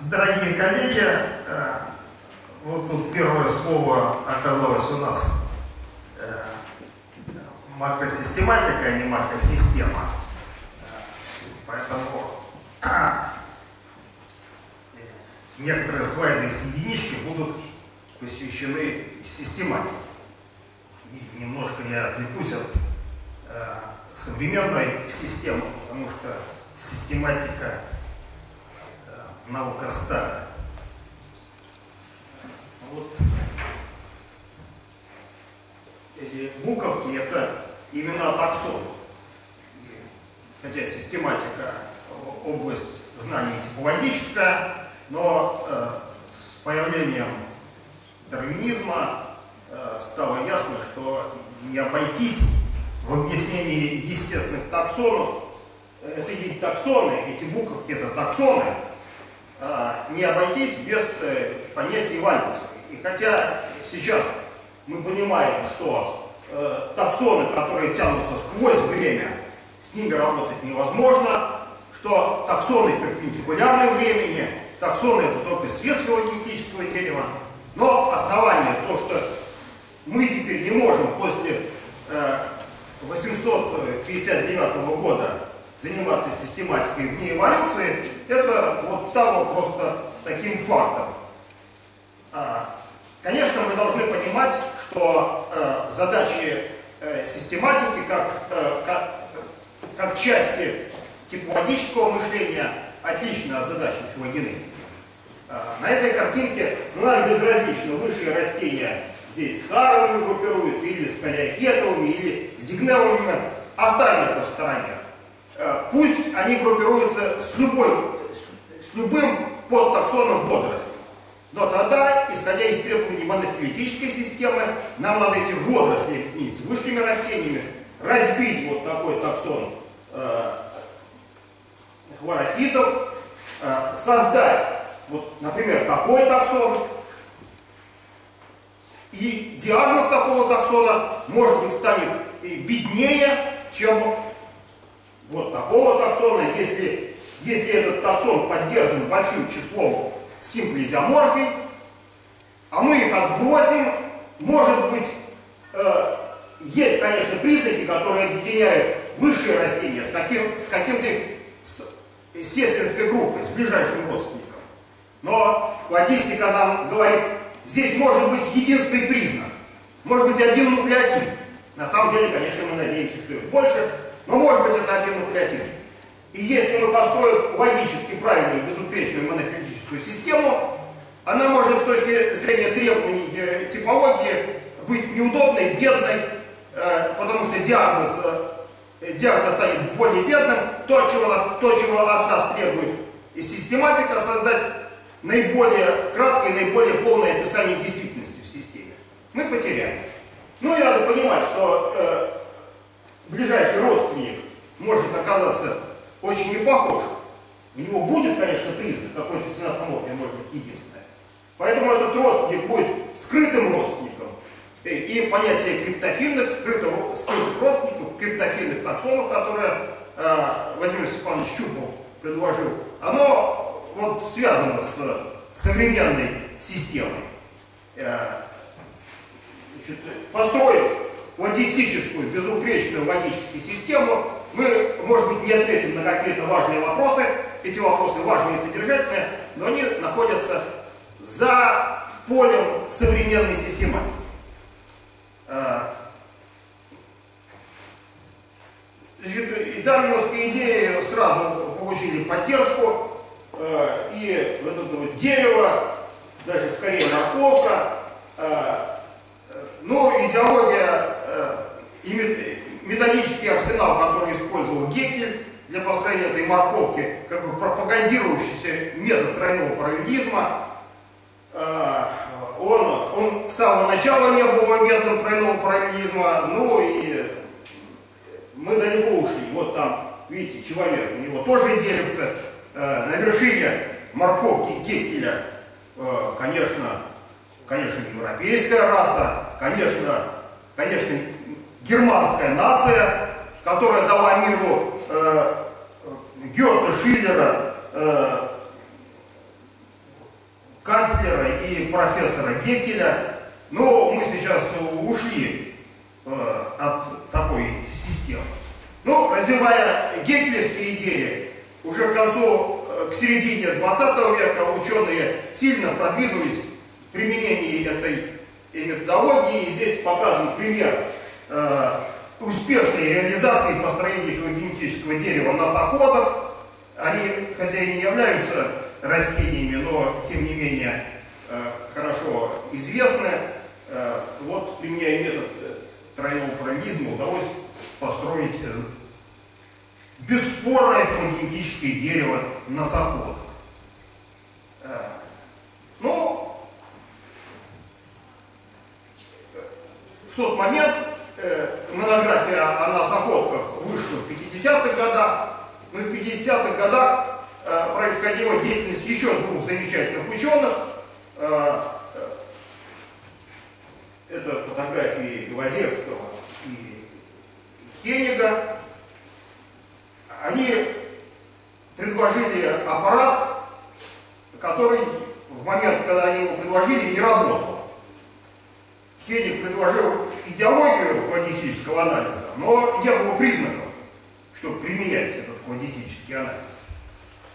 Дорогие коллеги, э, вот тут первое слово оказалось у нас э, макросистематика, а не макросистема. Э, поэтому некоторые слайды с единички будут посвящены систематике. И немножко я отвлекусь от современной системы, потому что систематика наука старая. Вот эти буковки это именно таксон. Хотя систематика область знаний типологическая, но э, с появлением дарвинизма э, стало ясно, что не обойтись в объяснении естественных таксонов. Это ведь таксоны, эти буковки это таксоны, не обойтись без э, понятия эволюции. И хотя сейчас мы понимаем, что э, таксоны, которые тянутся сквозь время, с ними работать невозможно, что таксоны перпендикулярны времени, таксоны это только свет филогетического дерева, но основание то, что мы теперь не можем после э, 859 года заниматься систематикой вне эволюции, это вот стало просто таким фактом. А, конечно, мы должны понимать, что э, задачи э, систематики как, э, как, как части типологического мышления отличны от задач филогенетики. А, на этой картинке нам безразлично, высшие растения здесь с харовыми группируются, или с калиофетовыми, или с дигневыми, оставим это в стороне. Э, пусть они группируются с, любой, с, любым подтаксоном водорослей. Но тогда, исходя из требований монофилетической системы, нам надо эти водоросли с высшими растениями разбить вот такой таксон э, э, создать, вот, например, такой таксон, и диагноз такого таксона, может быть, станет беднее, чем вот такого таксона, если, если этот таксон поддержан большим числом симплизиоморфий, а мы их отбросим, может быть, э, есть, конечно, признаки, которые объединяют высшие растения с, каким, с каким-то сестринской группой, с ближайшим родственником. Но клатистика нам говорит, здесь может быть единственный признак, может быть один нуклеотид. На самом деле, конечно, мы надеемся, что их больше, но может быть это один нуклеотид. И если мы построим логически правильную, безупречную монофилетическую систему, она может с точки зрения требований э, типологии быть неудобной, бедной, э, потому что диагноз, э, диагноз станет более бедным, то, чего, нас, то, чего от нас требует и систематика, создать наиболее краткое, наиболее полное описание действительности в системе. Мы потеряем. Ну и надо понимать, что ближайший родственник может оказаться очень не похож. У него будет, конечно, признак, какой-то синапоморфия может быть единственная. Поэтому этот родственник будет скрытым родственником. И понятие криптофильных, скрытых, скрытых родственников, криптофильных таксонов, которые э, Владимир Степанович Щупов предложил, оно вот связано с современной системой. Э, значит, построить логистическую, безупречную логическую систему, мы, может быть, не ответим на какие-то важные вопросы, эти вопросы важные и содержательные, но они находятся за полем современной систематики. А, значит, и дарвиновские идеи сразу получили поддержку, а, и вот это вот дерево, даже скорее морковка, а, ну, идеология методический арсенал, который использовал Геккель для построения этой морковки, как бы пропагандирующийся метод тройного параллелизма, э, он, он с самого начала не был методом тройного параллелизма, ну и мы далеко ушли. Вот там, видите, человек, у него тоже деревце э, на вершине морковки Геккеля, э, конечно, конечно, европейская раса, конечно, конечно, германская нация, которая дала миру э, Гёте, Шиллера, э, профессора Геккеля. Но мы сейчас ушли э, от такой системы. Ну, развивая геккелевские идеи, уже к концу, э, к середине 20 века ученые сильно продвинулись в применении этой методологии. И здесь показан пример э, успешной реализации построения генетического дерева заходах. Они, хотя и не являются растениями, но тем не менее э, хорошо известны. Э, вот, применяя метод э, тройного параллелизма, удалось построить э, бесспорное генетическое дерево заходах. Э, ну, в тот момент э, монография о носоходках вышла в 50-х годах, но в 50-х годах э, происходила деятельность еще двух замечательных ученых. Э, э, это фотографии Глазевского и Хенига. Они предложили аппарат, который в момент, когда они его предложили, не работал. Хеник предложил идеологию квантистического анализа, но не было признаков, чтобы применять этот квантистический анализ.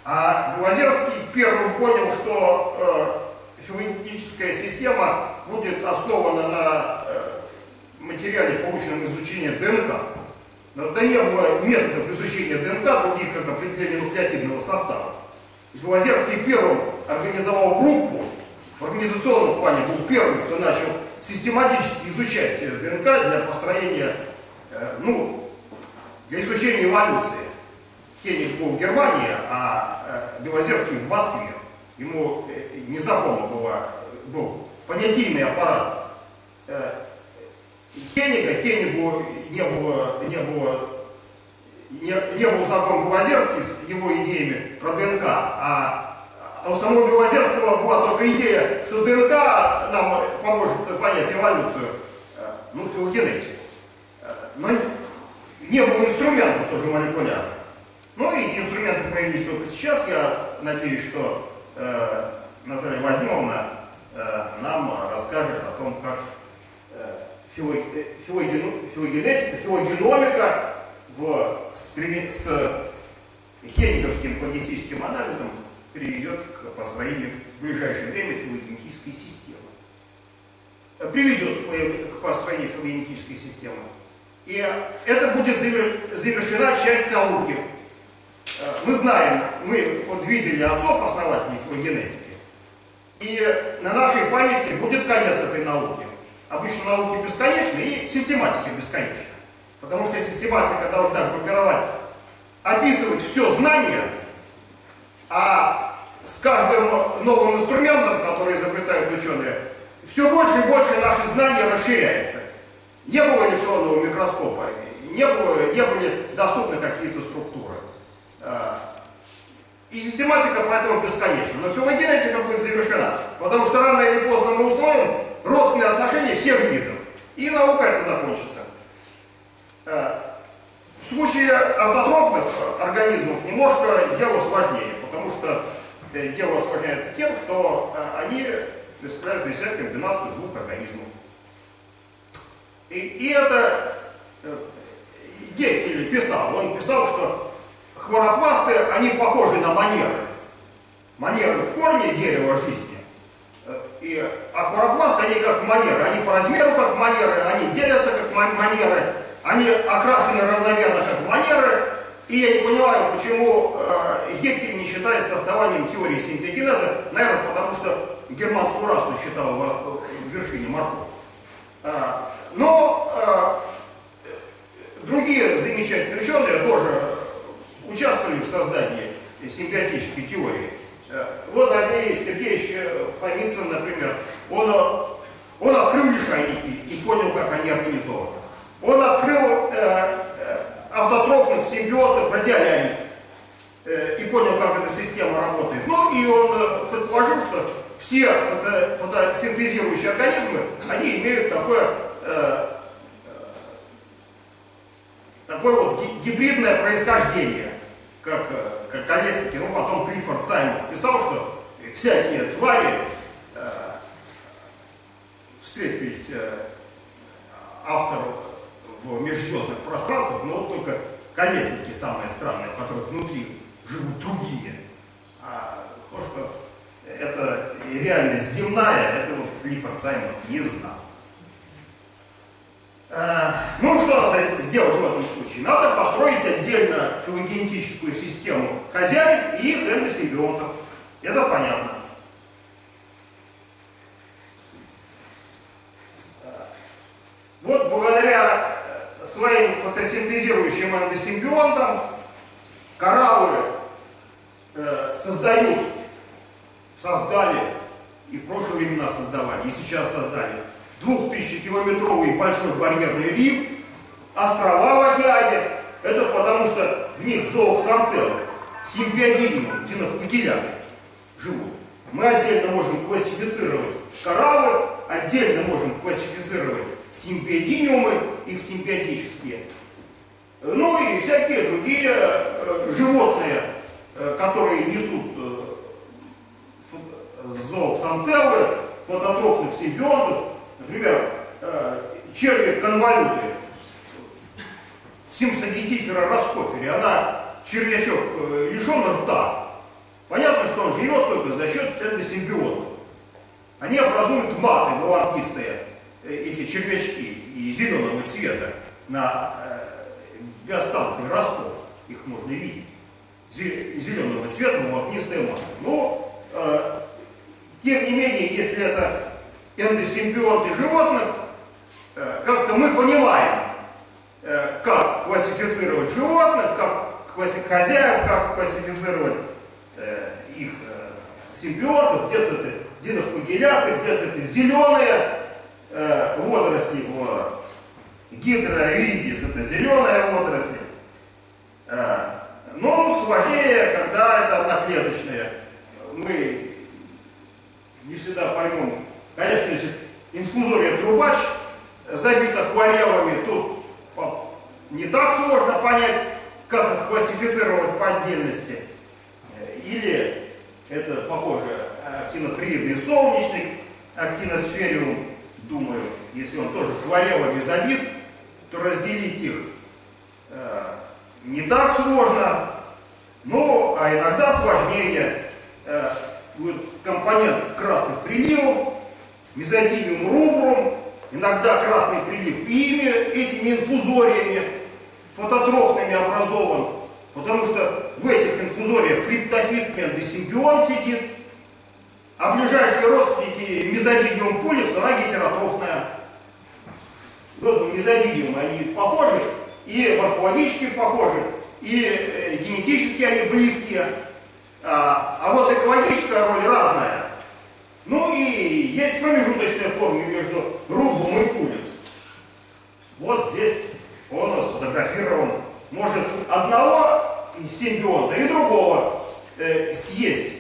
А Глазерский первым понял, что э, филогенетическая система будет основана на э, материале, полученном из изучения ДНК. Но да не было методов изучения ДНК, других как определения нуклеотидного состава. Глазерский первым организовал группу, в организационном плане был первым, кто начал систематически изучать э, ДНК для построения, э, ну, для изучения эволюции. Хеник был в Германии, а э, Белозерский в Москве. Ему незнакомо было, был понятийный аппарат Хенига. Хенигу не было, не было не, не был знаком Белозерский с его идеями про ДНК, а а у самого Белозерского была только идея, что ДНК нам поможет понять эволюцию, э, ну, филогенетику. Э, но не было инструментов тоже молекулярных. Ну и эти инструменты появились только сейчас. Я надеюсь, что э, Наталья Вадимовна э, нам расскажет о том, как э, филогенетика, филогеномика в, с, с хениковским квантистическим анализом приведет к построению в ближайшее время филогенетической системы. Э, приведет к построению филогенетической системы. И это будет завершена часть науки. Э, мы знаем, мы вот видели отцов основателей филогенетики, и на нашей памяти будет конец этой науки. Обычно науки бесконечны и систематика бесконечна. Потому что систематика должна группировать, описывать все знание, а с каждым новым инструментом, который изобретают ученые, все больше и больше наши знания расширяется. Не было электронного микроскопа, не, было, не были доступны какие-то структуры. А, и систематика поэтому бесконечна. Но филогенетика будет завершена, потому что рано или поздно мы установим родственные отношения всех видов. И наука это закончится. А, в случае автотрофных организмов немножко дело сложнее потому что дело осложняется тем, что э, они представляют из себя комбинацию двух организмов. И, и это э, Геккель писал, он писал, что хлоропласты, они похожи на манеры. Манеры в корне дерева жизни. И, а хлоропласты, они как манеры, они по размеру как манеры, они делятся как манеры, они окрашены равномерно как манеры, и я не понимаю, почему э, Геккель не считает создаванием теории симпиогенеза, наверное, потому что германскую расу считал в, вершине морков. А, но а, другие замечательные ученые тоже участвовали в создании симбиотической теории. Э, вот Андрей Сергеевич Фомицын, например, он, он открыл лишайники и понял, как они организованы. Он открыл э, автотрофных симбиотов радиолярий э, и понял, как эта система работает. Ну и он э, предположил, что все фото, фотосинтезирующие организмы, они имеют такое, э, такое вот гибридное происхождение, как, как колесники. Ну потом Клиффорд Саймон писал, что всякие твари встретились авторов в межзвездных пространствах, но вот только колесники самые странные, которые внутри живут другие. А то, что это реальность земная, это вот Клиффорд Саймон не знал. Э, ну, что надо сделать в этом случае? Надо построить отдельно филогенетическую систему хозяев и их эндосимбионтов. Это понятно. Э, вот благодаря своим фотосинтезирующим эндосимбионтам кораллы э, создают, создали, и в прошлые времена создавали, и сейчас создали, 2000-километровый большой барьерный риф, острова в океане, это потому что в них зооксантеллы, симбиодиниум, динопагеляты живут. Мы отдельно можем классифицировать кораллы, отдельно можем классифицировать симбиодиниумы, их симбиотические. Ну и всякие другие э, животные, э, которые несут э, зооксантеллы, фототрофных симбионтов, например, черви конвалюты, симпсогетифера раскопери, она червячок лишен рта. Понятно, что он живет только за счет эндосимбионтов. Они образуют маты волокнистые, э, эти червячки и зеленого цвета на биостанции раскоп. Их можно видеть. Зеленого цвета волокнистые маты. Но, тем не менее, если это эндосимбионты животных, э, как-то мы понимаем, э, как классифицировать животных, как класси хозяев, как классифицировать э, их симбионтов, где-то это динопагеляты, где-то это зеленые водоросли в гидроиридис, это зеленая водоросль. Но сложнее, когда это одноклеточные. Мы не всегда поймем, Конечно, если инфузория трубач забита хвалевами, тут не так сложно понять, как их классифицировать по отдельности. Или это похоже актиноприидный солнечник, актиносфериум, думаю, если он тоже хвалевами забит, то разделить их э, не так сложно, ну, а иногда сложнее. Э, вот компонент красных приливов мезодиниум рубрум, иногда красный прилив ими, этими инфузориями фототрофными образован, потому что в этих инфузориях криптофит мендосимбион сидит, а ближайшие родственники мезодиниум пуликс, она гетеротрофная. Вот мезодиниум, они похожи, и морфологически похожи, и э, генетически они близкие, а, а вот экологическая роль разная. Ну и есть промежуточная форма между рубом и пуликс. Вот здесь он сфотографирован. Может одного симбионта и другого э, съесть.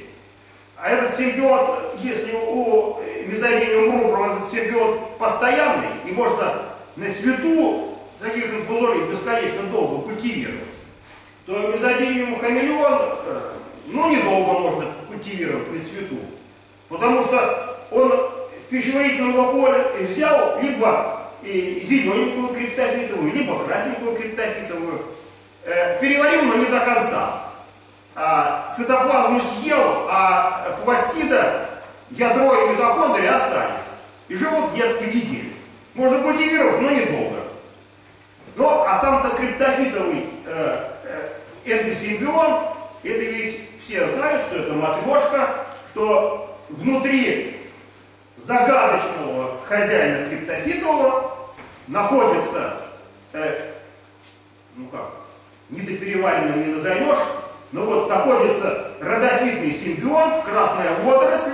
А этот симбиот, если у мезодиниум рубром этот симбиот постоянный, и можно на свету таких инфузорий бесконечно долго культивировать, то мезодиниум хамелеон, э, ну, недолго можно культивировать на свету. Потому что он в пищеварительного поля взял либо зелененькую криптофитовую, либо красненькую криптофитовую, э, переварил, но не до конца. А цитоплазму съел, а пластида, ядро и митохондрии остались. И живут несколько недель. Можно культивировать, но недолго. Ну, а сам-то криптофитовый э, э, эндосимбион, это ведь все знают, что это матрешка, что внутри загадочного хозяина криптофитового находится, э, ну как, недопереваренным не назовешь, но вот находится родофитный симбионт, красная водоросль,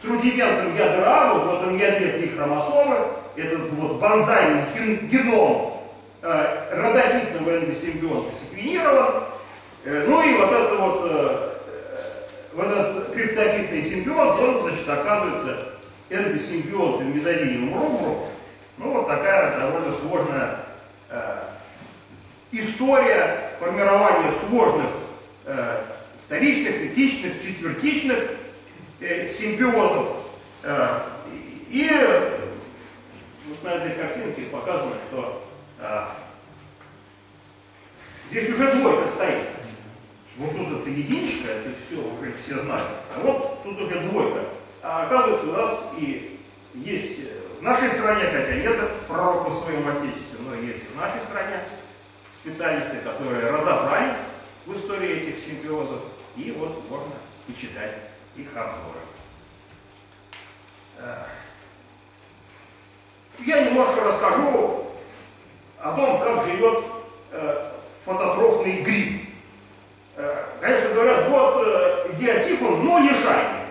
с рудиментом ядра, вот в этом ядре три хромосомы, этот вот бонзайный геном э, родофитного эндосимбионта секвенирован, э, ну и вот это вот э, в этот криптофитный симбионт, он, значит, оказывается эндосимбионтом мезодиниум рубру. Ну, вот такая довольно сложная э, история формирования сложных э, вторичных, третичных, четвертичных э, симбиозов. Э, и Вот на этой картинке показано, что а, здесь уже двойка стоит. Вот тут это единичка, это все уже все знают. А вот тут уже двойка. А оказывается, у нас и есть в нашей стране, хотя нет пророка в своем отечестве, но есть в нашей стране специалисты, которые разобрались в истории этих симбиозов, и вот можно почитать их обзоры. Э, я немножко расскажу о том, как живет э, фототрофный гриб. Э, конечно, говорят, вот э, диосифон, но лишайник.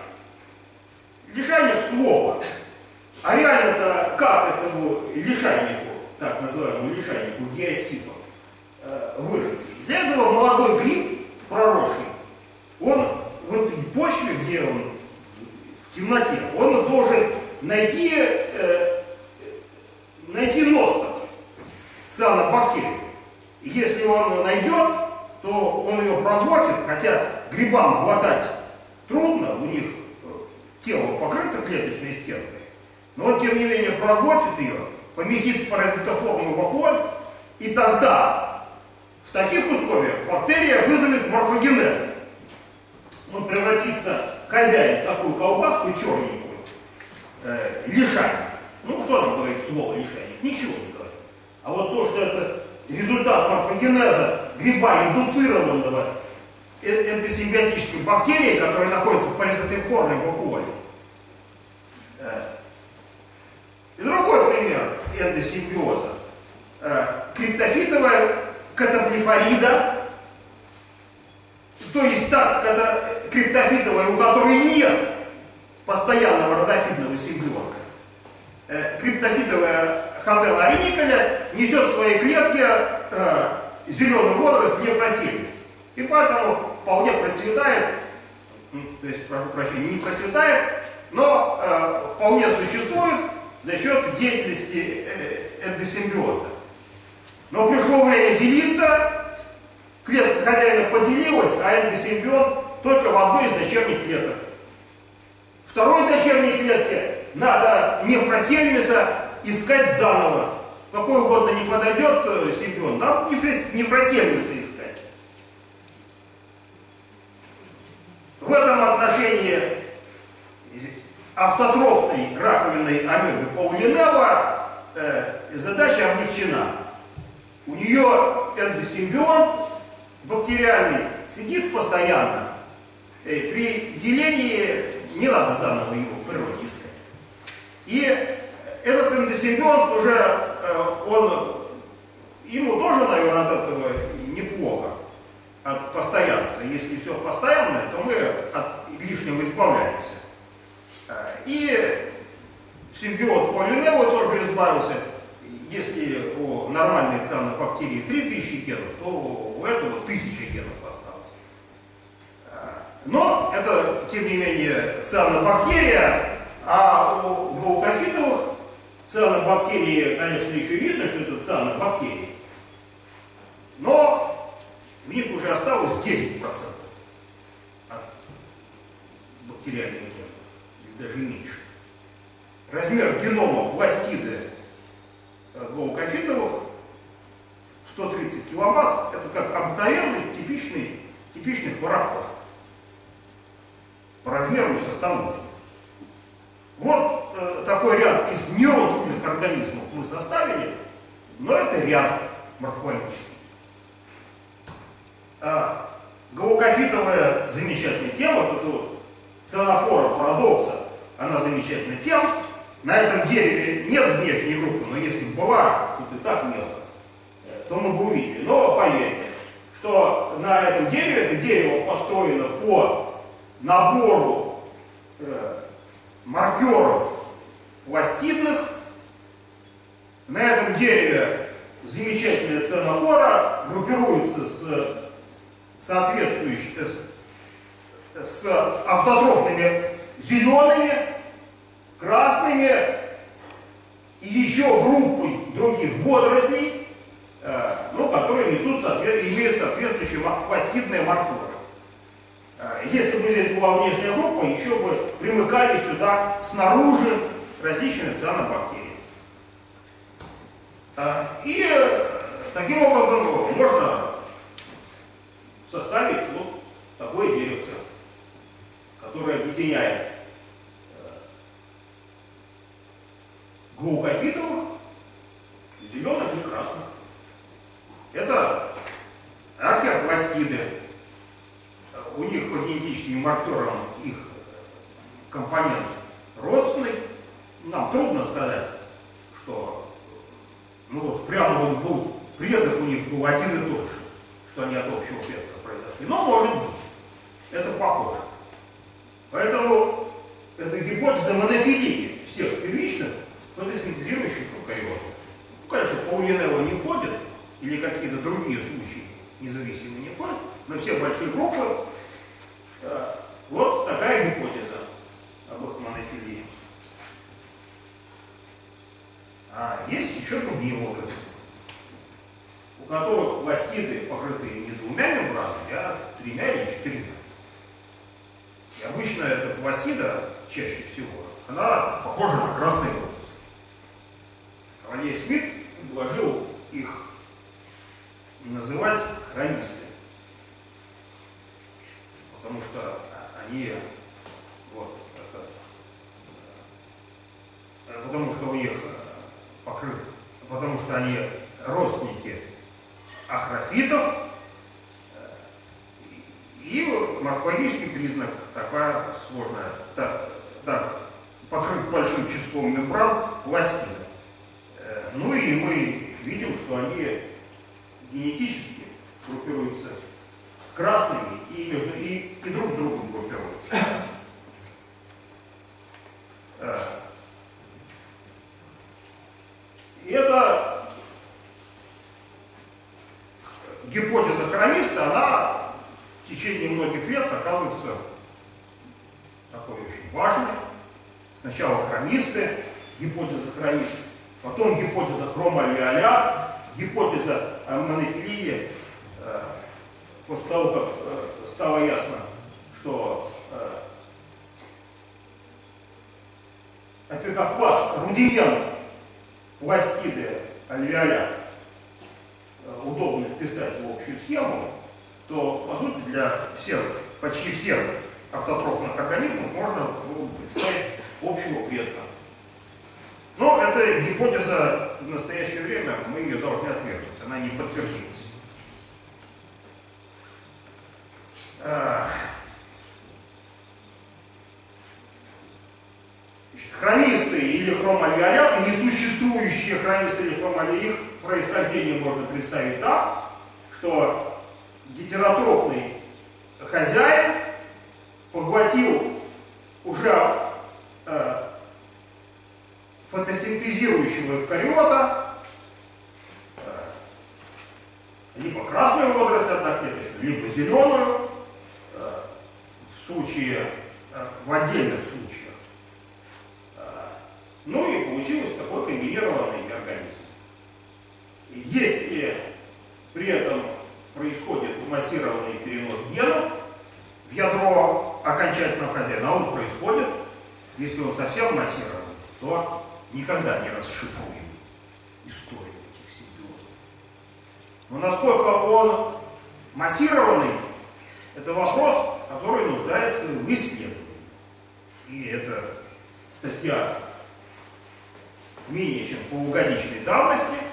Лишайник слова. А реально-то как этому лишайнику, так называемому лишайнику диосифа, э, вырасти? Для этого молодой гриб, проросший, он в этой почве, где он в темноте, он должен найти, э, найти нос такой, цианобактерию. Если он найдет, то он ее проглотит, хотя грибам глотать трудно, у них э, тело покрыто клеточной стенкой, но он тем не менее проглотит ее, поместит в паразитоформу во плоть, и тогда в таких бактерия вызовет морфогенез. Он превратится, хозяин, в такую колбаску черненькую, э, лишайник. Ну, что там говорит слово лишайник? Ничего не говорит. А вот то, что это результат морфогенеза гриба, индуцированного энтосимбиотической бактерией, которая находится в паразитоформе в э, И другой пример эндосимбиоза. Э, криптофитовая катаплифорида, то есть так, когда криптофитовая, у которой нет постоянного родофитного симбиота. Э, криптофитовая хотела Николя несет в своей клетке э, зеленый водоросль нефросельность. И поэтому вполне процветает, то есть, прошу прощения, не процветает, но э, вполне существует за счет деятельности э, эндосимбиота. Но пришло время делиться, клетка хозяина поделилась, а эндосимбиот только в одной из дочерних клеток. Второй дочерней клетке надо нефросельмиса искать заново. Какой угодно не подойдет э, симбион, надо нефросельмиса искать. В этом отношении автотрофной раковинной амебы Паулинева э, задача облегчена. У нее эндосимбион бактериальный сидит постоянно. Э, при делении не надо заново его в природе искать. И этот эндосимбион уже, э, он, ему тоже, наверное, от этого неплохо, от постоянства. Если все постоянное, то мы от лишнего избавляемся. Э, и симбиот полинева тоже избавился. Если у нормальной цианобактерии 3000 генов, то у этого 1000 генов осталось. Э, но это, тем не менее, цианобактерия, а у гаукофитовых цианобактерии, конечно, еще видно, что это цианобактерии, но в них уже осталось 10% от бактериальных генов, или даже меньше. Размер генома пластиды гаукофитовых 130 килобаз, это как обыкновенный типичный, типичный хлоропласт по размеру и составу. Вот э, такой ряд из неродственных организмов мы составили, но это ряд морфологический. А, Гаукофитовая замечательная тема, вот эта вот цианофора парадокса, она замечательная тема. На этом дереве нет внешней группы, но если бы была, тут и так мелко, э, то мы бы увидели. Но поверьте, что на этом дереве, это дерево построено по набору э, маркеров пластидных. На этом дереве замечательная ценофора группируется с соответствующими, с, с автотропными зелеными, красными и еще группой других водорослей, э, ну, которые несут, имеют соответствующие пластидные маркеры. Э, если бы здесь была внешняя группа, еще бы примыкали сюда снаружи различные цианобактерии. А, и таким образом можно составить вот такое деревце, которое объединяет э, глаукофитовых, зеленых и красных. Это археопластиды. У них по генетическим маркерам их компонент родственный. Нам трудно сказать, что ну вот прямо он был, предок у них был один и тот же, что они от общего предка произошли. Но может быть. Это похоже. Поэтому это гипотеза монофилии всех первичных фотосинтезирующих прокариотов. Ну, конечно, Паулинелло не входит, или какие-то другие случаи независимо не входят, но все большие группы, э, вот такая гипотеза об их монофилии. А есть еще другие образы, у которых пластиды покрыты не двумя мембранами, а тремя или четырьмя. И обычно эта пластида, чаще всего, она похожа на красный лотос. Кавалье Смит предложил их называть хронисты. Потому что они вот, это, э, потому что у них покрыт, потому что они родственники ахрофитов, э, и морфологический признак такая сложная, так, так, покрыт большим числом мембран пластины. Ну и мы видим, что они генетически группируются с красными и, между, и, и друг с другом группируются. И эта гипотеза хромиста, она в течение многих лет оказывается такой очень важной. Сначала хромисты, гипотеза хромиста, потом гипотеза хромальвиоля, гипотеза монофилии, э, после того, как э, стало ясно, что апикопласт, э, рудиент пластиды альвеоля удобно вписать в общую схему, то, по сути, для всех, почти всех автотрофных организмов можно представить общего предка. Но эта гипотеза в настоящее время, мы ее должны отвергнуть, она не подтвердилась. А, хронисты или хромальвиоляты, несуществующие хронисты или хромальвиоляты, происхождение можно представить так, что гетеротрофный хозяин поглотил уже э, фотосинтезирующего эвкариота, э, либо красную водоросль одноклеточную, либо зеленую, э, в случае, э, в отдельных случаях. Ну и получилось такой комбинированный организм. Если при этом происходит массированный перенос генов в ядро окончательного хозяина, а он происходит, если он совсем массированный, то никогда не расшифруем историю этих симбиозов. Но насколько он массированный, это вопрос, который нуждается в исследовании. И это статья менее чем полугодичной давности.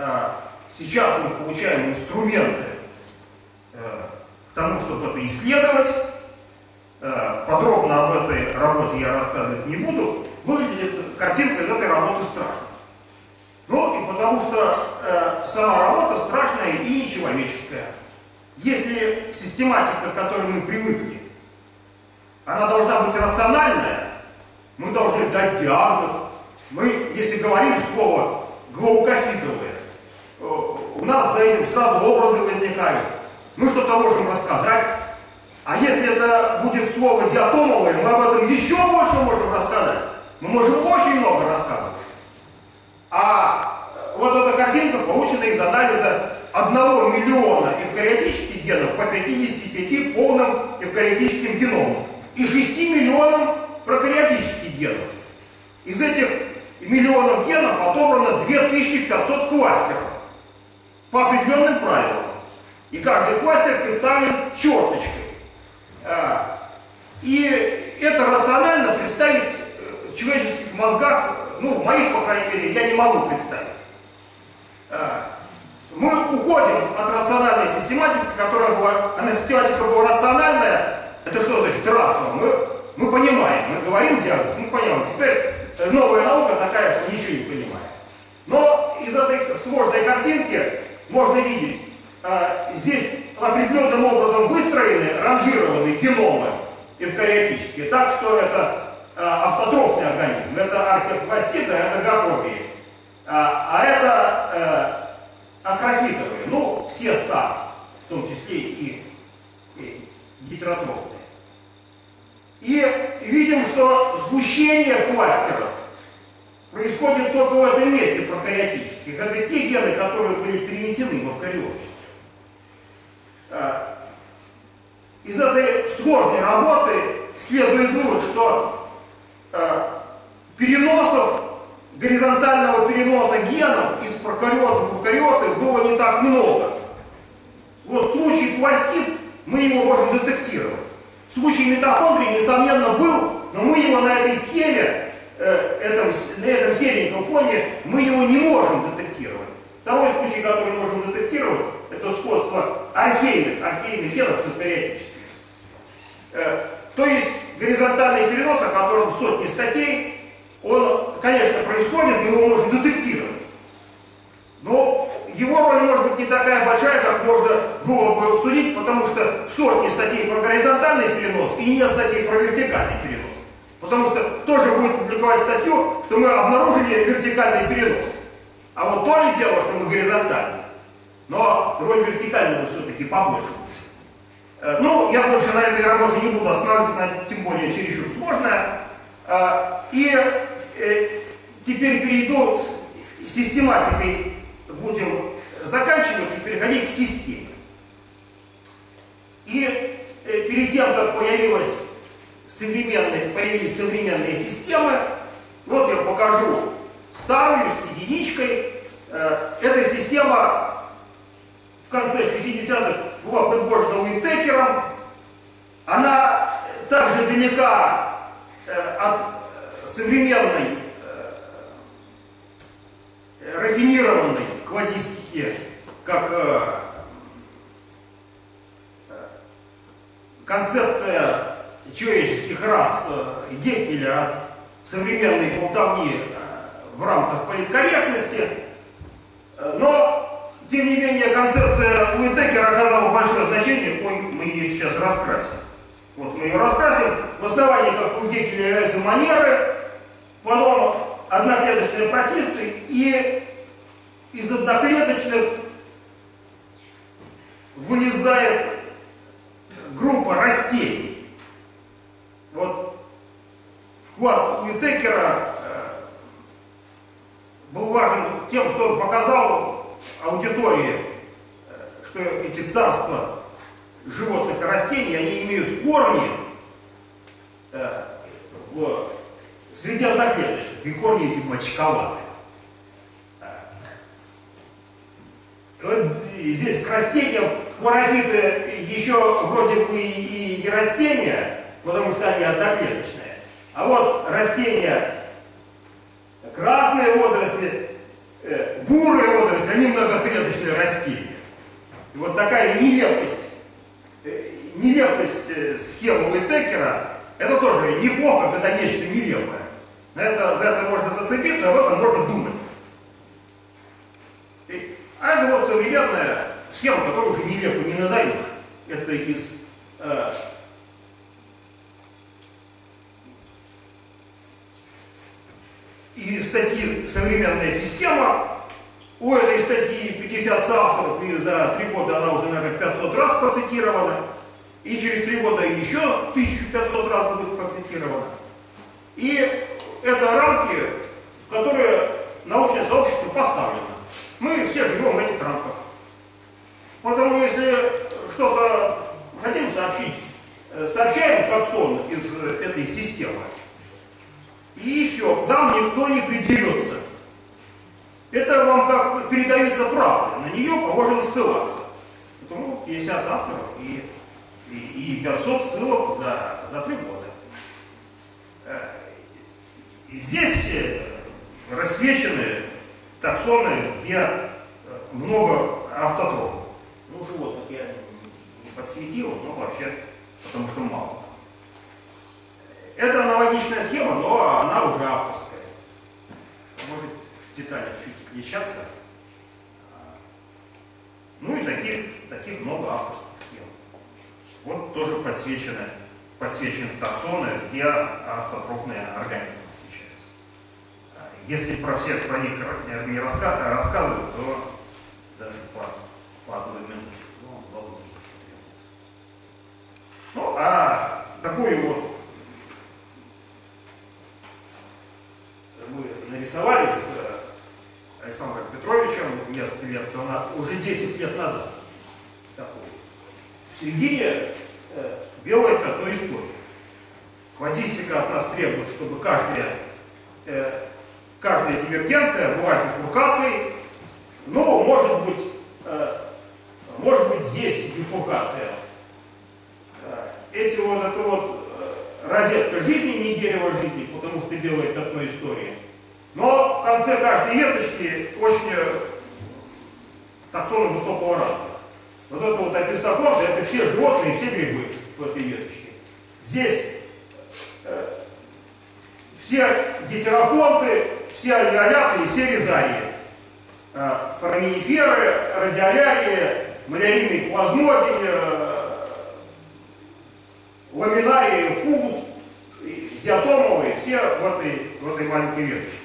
А, сейчас мы получаем инструменты э, к тому, чтобы это исследовать. Э, подробно об этой работе я рассказывать не буду выглядит картинка из этой работы страшно. Ну и потому что э, сама работа страшная и нечеловеческая. Если систематика, к которой мы привыкли, она должна быть рациональная, мы должны дать диагноз. Мы, если говорим слово глаукофитовое, у нас за этим сразу образы возникают. Мы что-то можем рассказать. А если это будет слово диатомовое, мы об этом еще больше можем рассказать. Мы можем очень много рассказывать. А вот эта картинка получена из анализа одного миллиона эвкариотических генов по 55 полным эвкариотическим геномам и 6 миллионам прокариотических генов. Из этих миллионов генов отобрано 2500 кластеров по определенным правилам. И каждый кластер представлен черточкой. А, и это рационально представить э, в человеческих мозгах, ну, в моих, по крайней мере, я не могу представить. А, мы уходим от рациональной систематики, которая была, она систематика была рациональная, это что значит рацио? Мы, мы понимаем, мы говорим диагноз, мы понимаем. Теперь э, новая наука такая, что ничего не понимает. Но из этой сложной картинки можно видеть, э, здесь определенным образом выстроены, ранжированы геномы эвкариотические, так что это э, автотрофный организм, это археопластида, это гакопии, а, а это э, акрофитовые, ну, все сам, в том числе и, и гетеротрофные. И видим, что сгущение кластеров происходит только в этом месте прокариотических. Это те гены, которые были перенесены в эвкариоте. А, из этой сложной работы следует вывод, что а, переносов, горизонтального переноса генов из прокариотов в эвкариоты было не так много. Вот случай пластид, мы его можем детектировать. Случай митохондрии, несомненно, был, но мы его на этой схеме, э, этом, на этом сереньком фоне, мы его не можем детектировать. Второй случай, который мы можем детектировать, это сходство архейных, архейных генов с эвкариотическими. Э, то есть горизонтальный перенос, о котором сотни статей, он, конечно, происходит, мы его можем детектировать. Но его роль может быть не такая большая, как можно было бы судить, потому что сотни статей про горизонтальный перенос и нет статей про вертикальный перенос. Потому что кто же будет публиковать статью, что мы обнаружили вертикальный перенос. А вот то ли дело, что мы горизонтальный. Но роль вертикального все-таки побольше. Э, ну, я больше на этой работе не буду останавливаться, тем более чересчур сложная. Э, и э, теперь перейду с систематикой будем заканчивать и переходить к системе. И перед тем, как появилась современные, появились современные системы, вот я покажу старую с единичкой. Э, эта система в конце 60-х была предложена Уиттекером. Она также далека э, от современной рафинированной квадистике, как э, э, концепция человеческих рас э, Геккеля от современной болтовни в рамках политкорректности, но, тем не менее, концепция Уитекера оказала большое значение, мы ее сейчас раскрасим. Вот мы ее раскрасим. В основании, как у Геккеля, являются манеры, потом одноклеточные протисты и из одноклеточных вылезает группа растений. Вот вклад Уитекера э, был важен тем, что он показал аудитории, э, что эти царства животных и растений, они имеют корни э, в среди одноклеточных, и корни эти мочковатые. Вот здесь к растениям хлорофиты еще вроде бы и не растения, потому что они одноклеточные. А вот растения, красные водоросли, э, бурые водоросли, они многоклеточные растения. И вот такая нелепость, э, нелепость э, схемы Уитекера, это тоже неплохо, когда нечто нелепое. На это, за это можно зацепиться, об этом можно думать. А это вот современная схема, которую уже нелепо не назовешь. Это из э, и статьи «Современная система». У этой статьи 50 авторов, и за три года она уже, наверное, 500 раз процитирована. И через три года еще 1500 раз будет процитирована. И это рамки, которые научное сообщество поставлено. Мы все живем в этих рамках. Поэтому если что-то хотим сообщить, э, сообщаем как из этой системы. И все, там никто не придерется. Это вам как передается правда, на нее положено ссылаться. Потому 50 авторов и, и, и 500 ссылок за, за три года. Э, и здесь э, рассвечены таксоны, где э, много автотропов. Ну, животных я не подсветил, но вообще, потому что мало. Это аналогичная схема, но она уже авторская. Может в деталях чуть отличаться. Ну и таких, таких много авторских схем. Вот тоже подсвечены, подсвечены таксоны, где автотрофные организмы встречаются. Если про всех про них не раска рассказывать, то даже по, по одной минуте. Ну, Ну, а такую вот мы нарисовали с э, Александром Петровичем несколько лет назад, уже 10 лет назад. Такой. В середине э, белое пятно истории. Квадистика от нас требует, чтобы каждая, э, каждая дивергенция была бифуркацией. Но может быть, может быть здесь бифуркация. Эти вот, это вот розетка жизни, не дерево жизни, потому что делает пятно истории. Но в конце каждой веточки очень э, таксоны высокого ранга. Вот это вот апистоклон, это все животные, все грибы в этой веточке. Здесь э, все гетероконты, все альвеоляты и все резарии. Э, фораминиферы, радиолярии, малярийные плазмодии, э, ламинарии, фугус, диатомовые, все в этой, в этой маленькой веточке.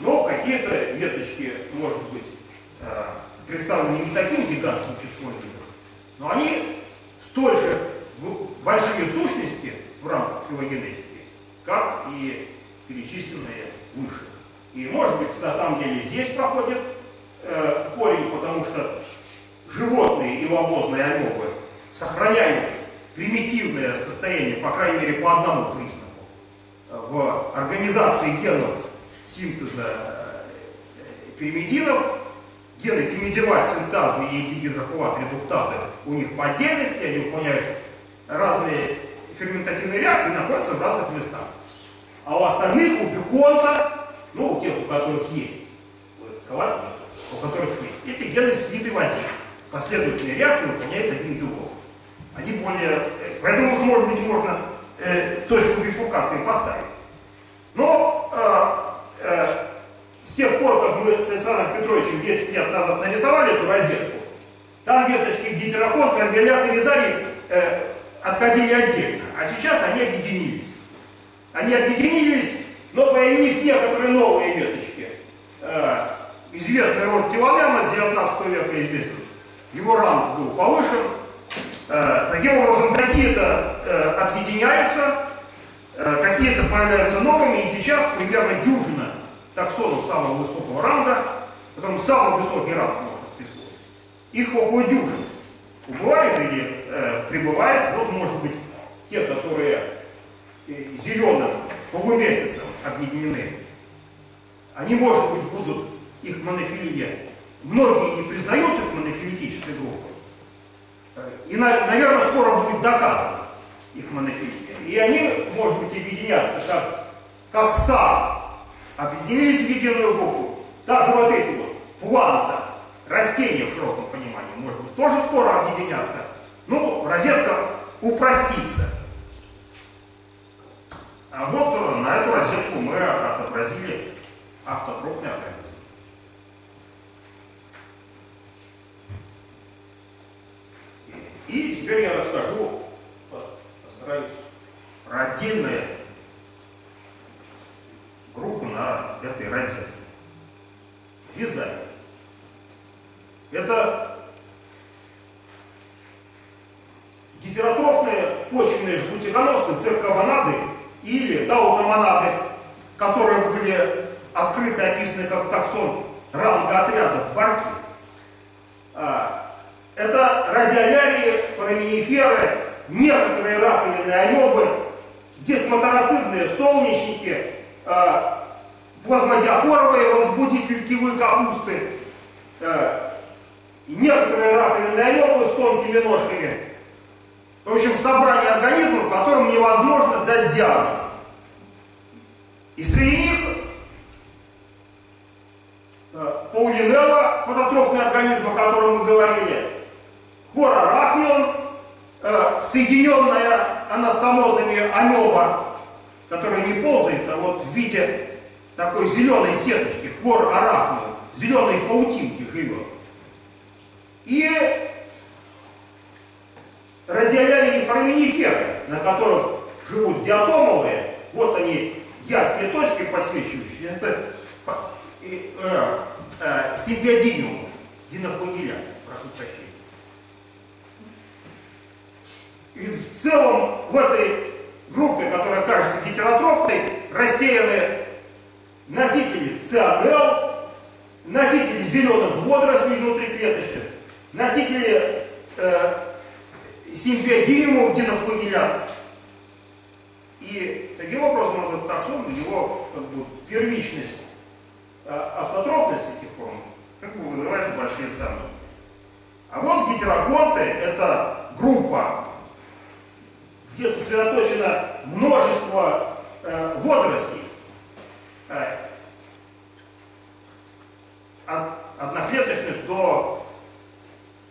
Но какие-то веточки, может быть, э, представлены не таким гигантским числом но они столь же большие сущности в рамках филогенетики, как и перечисленные выше. И может быть, на самом деле, здесь проходит э, корень, потому что животные и лобозные амебы сохраняют примитивное состояние, по крайней мере, по одному признаку. В организации генов синтеза э, пиримидинов, гены тимидевать, синтазы и дигидрофуат, редуктазы у них по отдельности, они выполняют разные ферментативные реакции, находятся в разных местах. А у остальных, у беконта, ну, у тех, у которых есть, сковать, у которых есть, эти гены слиты в один. Последовательные реакции выполняет один белок. Они более... Э, поэтому их, может быть, можно э, точку бифуркации поставить. Но э, э, с тех пор, как мы с Александром Петровичем 10 лет назад нарисовали эту розетку, там веточки гетерокон, конвелят и визарий э, отходили отдельно, а сейчас они объединились. Они объединились, но появились некоторые новые веточки. Э, известный род Тивалема с 19 века известен. Его ранг был повышен, таким образом, какие-то э, объединяются, э, какие-то появляются новыми, и сейчас примерно дюжина таксонов самого высокого ранга, которым самый высокий ранг можно присвоить. Их около дюжины. Убывает или э, прибывает, вот может быть те, которые зеленым полумесяцем объединены, они, может быть, будут их монофилия. Многие не признают их монофилетической группой, и, наверное, скоро будет доказано их монофилия. И они, может быть, объединятся как, как сам объединились в единую группу, так вот эти вот планта, растения в широком понимании, может быть, тоже скоро объединятся. Ну, розетка упростится. А вот на эту розетку мы отобразили автотропный организм. И теперь я расскажу, постараюсь, про отдельные группы на этой розетке. Вязание. Это гетеротрофные почвенные жгутиконосцы, циркованады или таутомонады, которые были открыты, описаны как таксон ранга отрядов барки. А, это радиолярии, фораминиферы, некоторые раковины амебы, десмотороцидные солнечники, э, плазмодиафоровые возбудитель капусты, э, некоторые раковинные амебы с тонкими ножками. В общем, собрание организмов, которым невозможно дать диагноз. И среди них э, паулинелла, фототрофный организм, о котором мы говорили, хорорахнион, э, соединенная анастомозами амеба, которая не ползает, а вот в виде такой зеленой сеточки, хор арахнион, зеленой паутинки живет. И радиолярии фораминиферы, на которых живут диатомовые, вот они, яркие точки подсвечивающие, это э, э, симпиодиниум, диноплагеля, прошу прощения. И в целом в этой группе, которая кажется гетеротрофной, рассеяны носители цианел, носители зеленых водорослей внутриклеточных, носители э, симпиодиумов диноплагеля. И таким образом этот таксон, его как бы, первичность, э, автотропность этих форм как бы вызывает большие сомнения. А вот гетероконты – это группа где сосредоточено множество э, водорослей, э, от одноклеточных до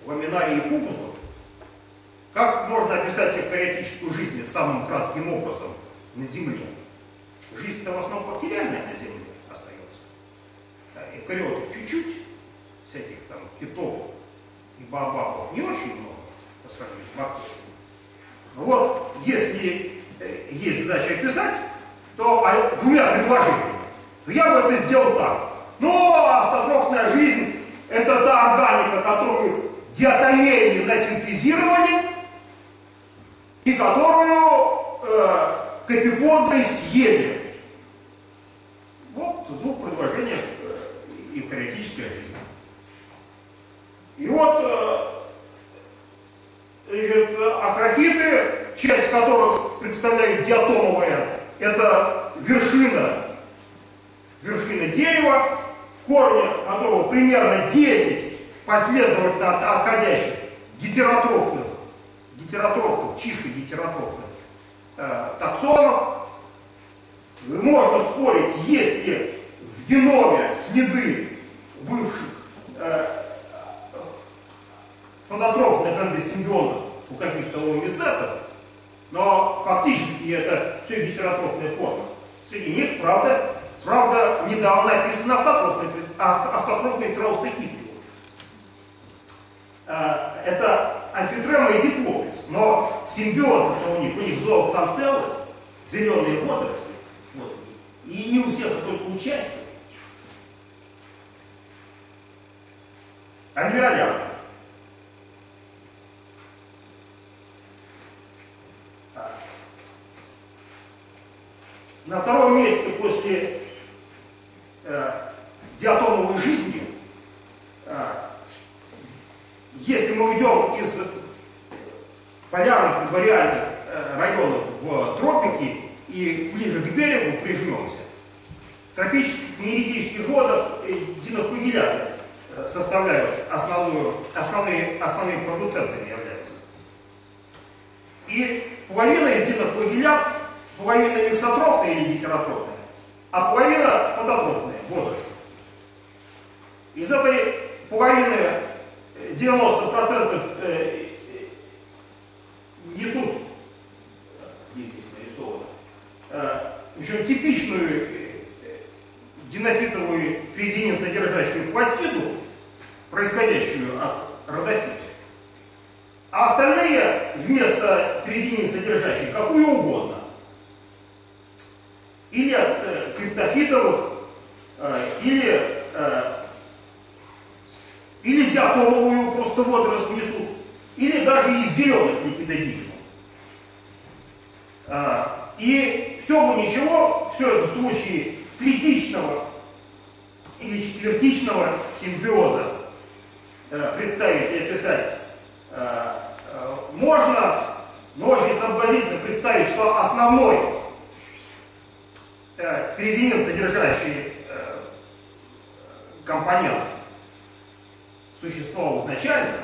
ламинарий и фукусов, как можно описать эвкариотическую жизнь самым кратким образом на Земле? Жизнь-то в основном бактериальная на Земле остается. Да, эвкариотов чуть-чуть, всяких там китов и баобабов не очень много по сравнению с бактериями. Вот, если э, есть задача описать, то а, двумя предложениями, то я бы это сделал так. Ну, автотрофная жизнь – это та органика, которую диатомеи насинтезировали и которую э, капиподы съели. Вот в двух предложениях э, эвкариотическая жизнь. И вот э, значит, акрофиты, часть которых представляют диатомовые, это вершина, вершина дерева, в корне которого примерно 10 последовательно отходящих гетеротрофных, гетеротрофных, чисто гетеротрофных э, таксонов. Можно спорить, есть ли в геноме следы бывших э, фототропных эндосимбионтов у каких-то омицетов, но фактически это все гетеротрофная форма. Среди них, правда, правда недавно написано автотрофный, автотрофный траустохитрий. А, это амфитрема и дифлоплекс, но симбиот у них, у них зооксантеллы, зеленые водоросли, вот, и не у всех, а только у части. Альвеоляр. На втором месте после э, диатомовой жизни, э, если мы уйдем из полярных и э, районов в тропики и ближе к берегу прижмемся, в тропических неретических водах диноплагеляты э, составляют основную, основные, основными продуцентами являются. И половина из диноплагелят половина миксотрофная или гетеротрофная, а половина фототрофная, водоросли. Из этой половины 90% э, несут, здесь нарисовано, причем э, типичную э, динофитовую крединин содержащую пластиду, происходящую от родофита. А остальные вместо крединин содержащей какую угодно или от э, криптофитовых, э, или, э, или диатомовую просто водоросль несут, или даже из зеленых липидогидов. Э, и все бы ничего, все это в случае третичного или четвертичного симбиоза э, представить и описать э, э, можно, но очень соблазнительно представить, что основной э, переденин, содержащий э, компонент, существовал изначально,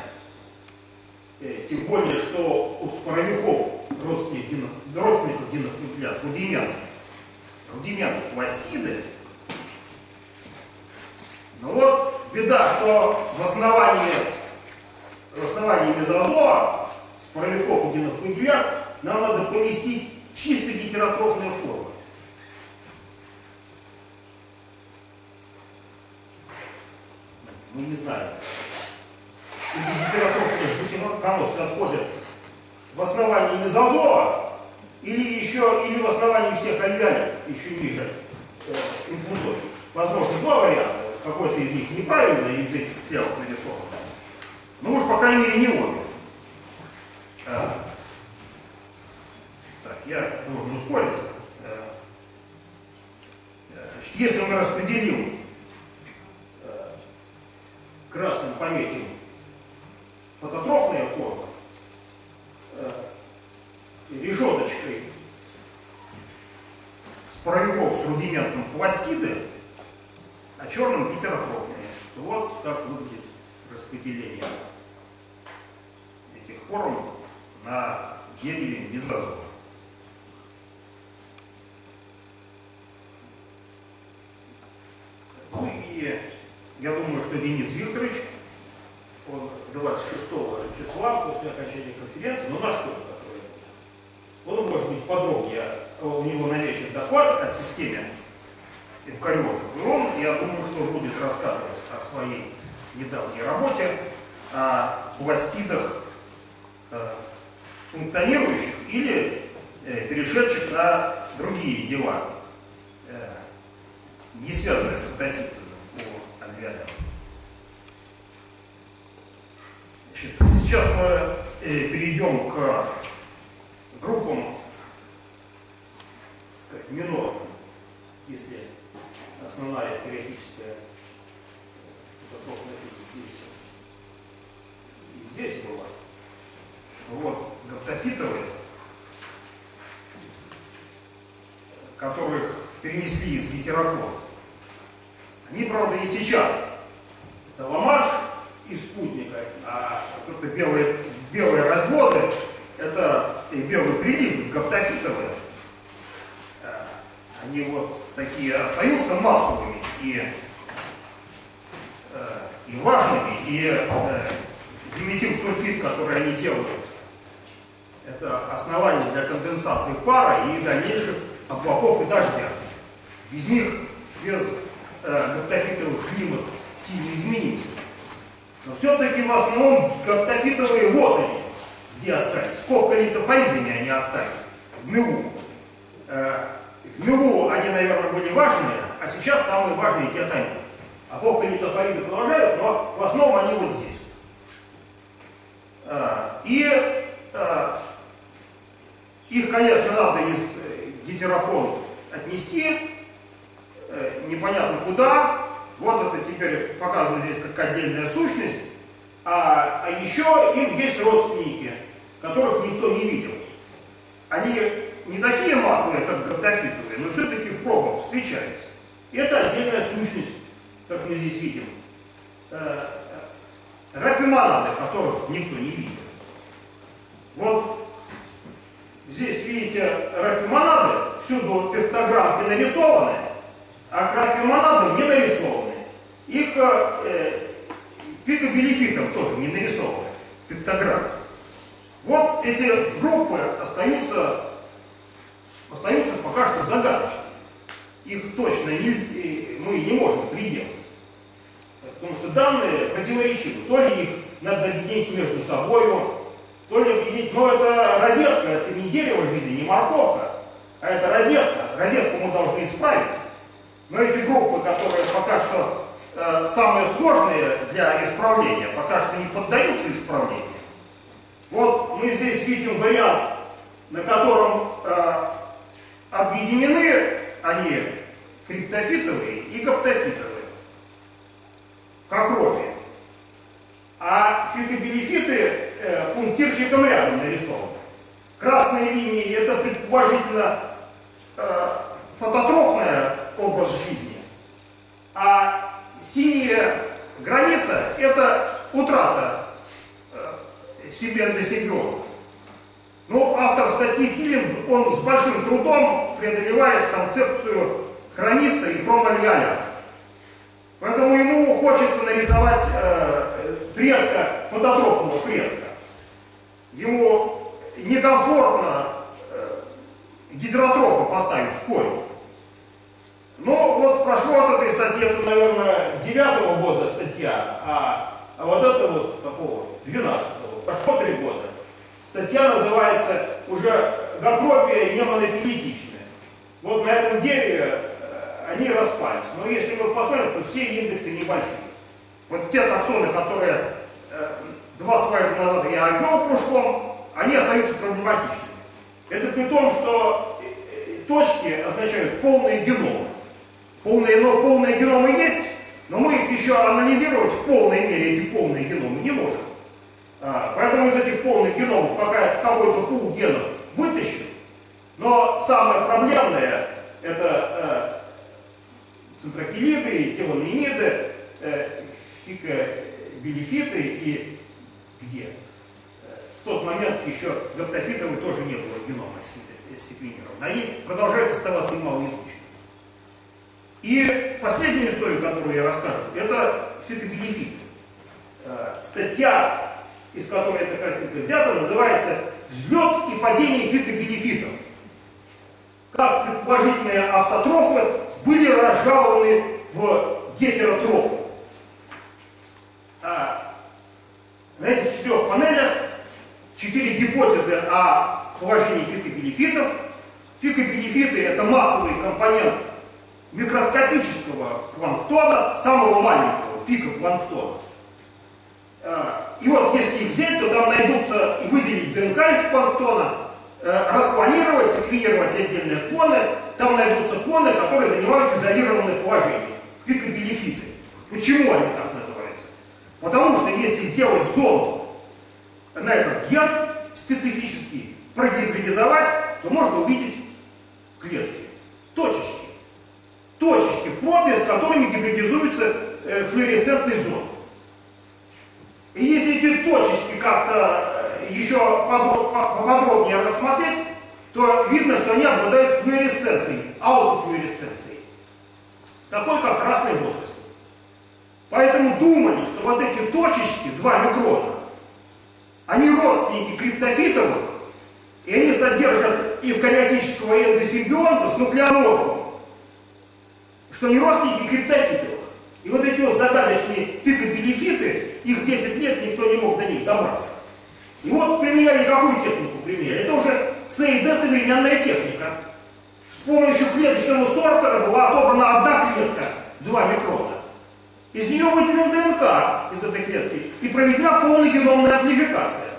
э, тем более, что у споровиков родственников, родственников динохнуклеат, рудимянцев, рудимянцев пластиды, ну вот, беда, что в основании, в основании мезозоа, споровиков и динохнуклеат, нам надо поместить чисто гетеротрофные формы. Мы не знаем. Эти гетеротрофные бутиноконосцы отходят в основании мезозоа или еще или в основании всех альвеолей, еще ниже э, инфузорий. Возможно, два варианта. Какой-то из них неправильный из этих стрелок нарисован. Ну, уж, по крайней мере, не обе. А, так, я должен ускориться. Э, значит, если мы распределим э, красным пометим фототрофные формы, э, решеточкой с провигов с рудиментом пластиды, а черным гетерохромные. Вот как выглядит распределение этих форм на дереве мезозоя. Ну и я думаю, что Денис Викторович, он 26 числа после окончания конференции, ну на школе, который, он может быть подробнее, у него на вечер доклад о системе эвкариотов. И он, я думаю, что будет рассказывать о своей недавней работе, о пластидах э, функционирующих или э, перешедших на другие дела не связанная с фотосинтезом альвеолям. Значит, сейчас мы э, перейдем к группам сказать, минорным, если основная фототропная жизнь здесь и здесь была. Вот гаптофитовые, которых перенесли из гетерофона. Они, правда, и сейчас. Это ламарш из спутника, а это белые, белые разводы, это и белый прилив, гаптофитовые. Э, они вот такие остаются массовыми и, э, и важными, и э, диметилсульфид, который они делают, это основание для конденсации пара и дальнейших облаков и дождя. Без них, без э, гаптофитовых климат сильно изменится. Но все-таки в основном гаптофитовые вот они, где остались. Сколько литофоридами они остались в МИУ. Э, в МИУ они, наверное, были важные, а сейчас самые важные диатомиты. А сколько литофориды продолжают, но в основном они вот здесь. Э, и их, конечно, надо из гетеропон отнести, Э, непонятно куда. Вот это теперь показано здесь как отдельная сущность. А, а еще им есть родственники, которых никто не видел. Они не такие массовые, как гаптофитовые, но все-таки в пробах встречаются. Это отдельная сущность, как мы здесь видим. Э, рапимонады, которых никто не видел. Вот здесь видите рапимонады, всюду пиктограммки нарисованы, а крапимонады не нарисованы. Их э, пикобелефитом тоже не нарисованы, пиктограммы. Вот эти группы остаются, остаются пока что загадочными. Их точно не, мы не можем приделать. Потому что данные противоречивы. То ли их надо объединить между собой, то ли объединить, но это розетка, это не дерево жизни, не морковка, а это розетка. Розетку мы должны исправить. Но эти группы, которые пока что э, самые сложные для исправления, пока что не поддаются исправлению. Вот мы здесь видим вариант, на котором э, объединены они криптофитовые и гаптофитовые, как рофи. А фигобелефиты э, пунктирчиком рядом нарисованы. Красные линии это предположительно э, фототропная образ жизни. А синяя граница – это утрата э, симбионта. Но автор статьи Киллинг, он с большим трудом преодолевает концепцию хрониста и хромальяля. Поэтому ему хочется нарисовать э, предка, фототропного предка. Ему некомфортно э, гетеротропа поставить в корень. Но вот прошло от этой статьи, это, наверное, девятого года статья, а, а вот это вот какого? Двенадцатого. Прошло три года. Статья называется уже «Гакропия не монофилитичная». Вот на этом дереве э, они распались. Но если мы посмотрим, то все индексы небольшие. Вот те таксоны, которые э, два слайда назад я обвел кружком, они остаются проблематичными. Это при том, что э, точки означают полные геномы. Полные, но полные геномы есть, но мы их еще анализировать в полной мере, эти полные геномы, не можем. А, поэтому из этих полных геномов какой-то пул генов вытащим. Но самое проблемное это э, центрохелиды, телонемиды, э, пикобилифиты и где? Э, в тот момент еще гаптофитовых тоже не было генома секвенировано. Они продолжают оставаться малоизученными. И последнюю историю, которую я расскажу, это пикобилифит. Э, статья из которой эта картинка взята, называется «Взлет и падение фитобенефитов». Как предположительные автотрофы были разжалованы в гетеротрофы. А, на этих четырех панелях четыре гипотезы о положении фикобенефитов. Фикобенефиты – это массовый компонент микроскопического планктона, самого маленького пика планктона. А, и вот если их взять, то там найдутся и выделить ДНК из планктона, э, распланировать, секвенировать отдельные клоны, там найдутся клоны, которые занимают изолированное положение, пикобенефиты. Почему они так называются? Потому что если сделать зонд на этот ген специфический, прогибридизовать, то можно увидеть клетки, точечки. Точечки в пробе, с которыми гибридизуется э, флуоресцентный зонд. И если эти точечки как-то э, еще поподробнее рассмотреть, то видно, что они обладают флуоресценцией, аутофлуоресценцией, такой как красный водоросль. Поэтому думали, что вот эти точечки, 2 микрона, они родственники криптофитовых, и они содержат и эндосимбионта с нуклеонодом, что они родственники криптофитовых. И вот эти вот загадочные пикобенефиты, их 10 лет никто не мог до них добраться. И вот применяли какую технику применяли? Это уже ЦИД современная техника. С помощью клеточного сортера была отобрана одна клетка, 2 микрона. Из нее выделен ДНК из этой клетки и проведена полная геномная амплификация.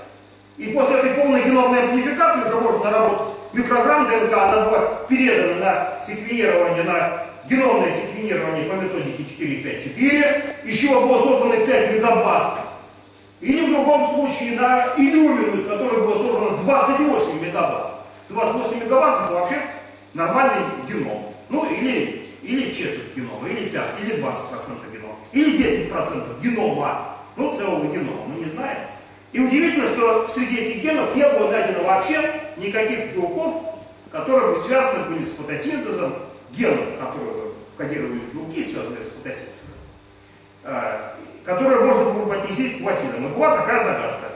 И после этой полной геномной амплификации уже можно наработать микрограмм ДНК, она была передана на секвенирование, на геномное секвенирование по методике 454, еще было собрано 5 мегабас. Или в другом случае на Illuminu, из которой было собрано 28 мегабас. 28 мегабас это вообще нормальный геном. Ну или, или четверть генома, или 5, или 20% генома, или 10% генома. Ну, целого генома, мы не знаем. И удивительно, что среди этих генов не было найдено вообще никаких белков, которые бы связаны были с фотосинтезом, генов, которые кодировали белки, связанные с фотосинтезом, а, которые можно было бы отнести к пластинам. И была такая загадка.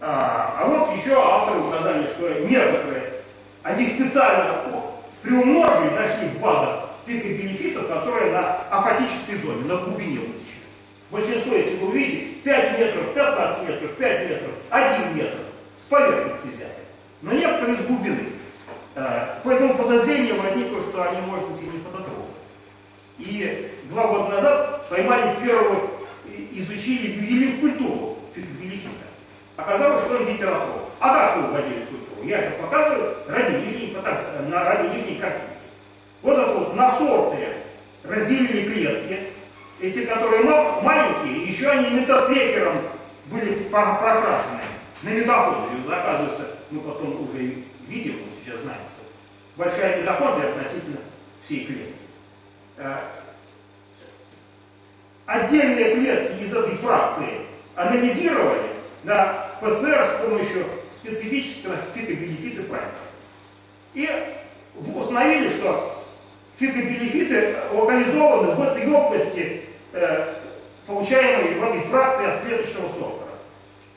А, а вот еще авторы указали, что некоторые, они специально приумножили, нашли в базах пикобенефитов, которые на афатической зоне, на глубине вытащены. Большинство, если вы увидите, 5 метров, 15 метров, 5 метров, 1 метр с поверхности взяты. Но некоторые с глубины. Э, поэтому подозрение возникло, что они, может быть, и не фототропы. И два года назад поймали первого, изучили, ввели в культуру фитопелихита. Оказалось, что он гетеротроп. А как вы в культуру? Я это показываю ради нижней, фото... на ради нижней картинки. Вот это вот на сортере разделили клетки, эти, которые маленькие, еще они метатрекером были прокрашены на медоходе. Оказывается, мы потом уже видим, сейчас знаем, что большая митохондрия относительно всей клетки. Э, отдельные клетки из этой фракции анализировали на ПЦР с помощью специфических фитобенефиты праймеров. И установили, что фитобенефиты локализованы в этой области, э, получаемой в этой фракции от клеточного сокола.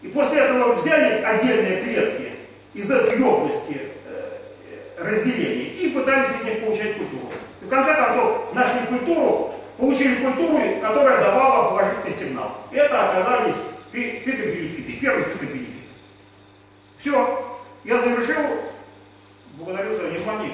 И после этого взяли отдельные клетки из этой области разделение и пытались из них получать культуру. И в конце концов нашли культуру, получили культуру, которая давала положительный сигнал. Это оказались фитогенефиты, первый фитогенефит. Все, я завершил. Благодарю за внимание.